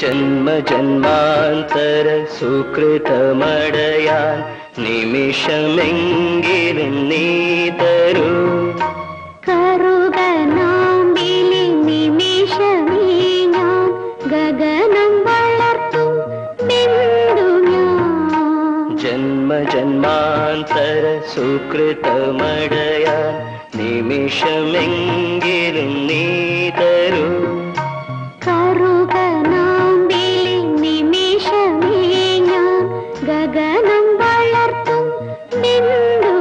ജന്മ ജന്മാന്തര സുകൃതമടയാൻ നിമിഷമെങ്കിലും നീ തരൂ. കറുകനാമ്പിലെ നിമിഷമേ ഞാൻ ഗഗനം വളർത്തും ജന്മ ജന്മാന്തര സുകൃതമടയാൻ നിമിഷമെങ്കിലും ഗഗനം വളർത്തും ബിന്ദു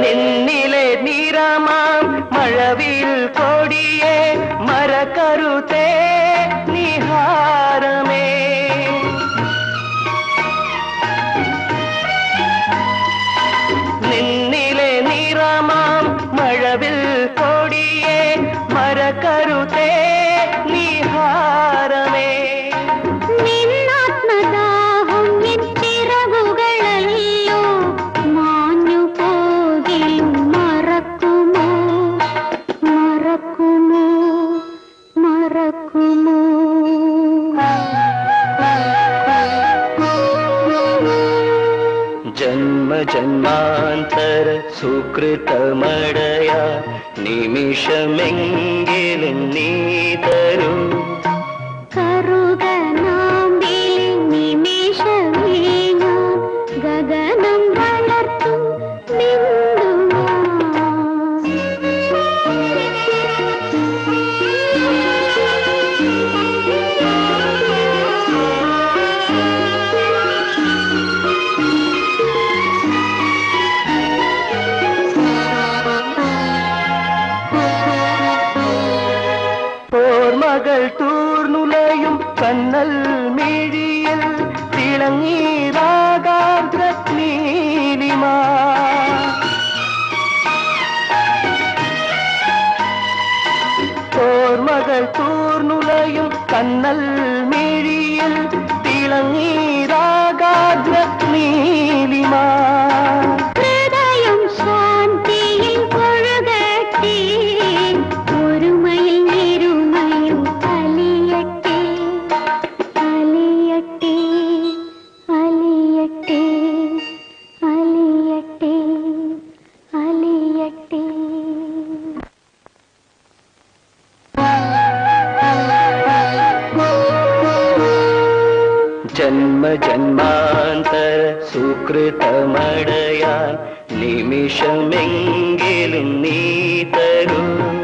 നിന്നിലെ നിറമാം മഴവിൽ കൊടിയെ करुते निहार ജന്മാന്തര സുകൃതമടയ. നിമിഷമെങ്കിലും നീ மகள் தூர் நுழையும் கண்ணல் மிழியில் திளங்கீராகாந்திர நீலிமா. தோர் மகள் தூர் நுழையும் கண்ணல் மிழியில் ജന്മ ജന്മാന്തര സുകൃതമടയാൻ നിമിഷമെങ്കിലും നീ തരൂ.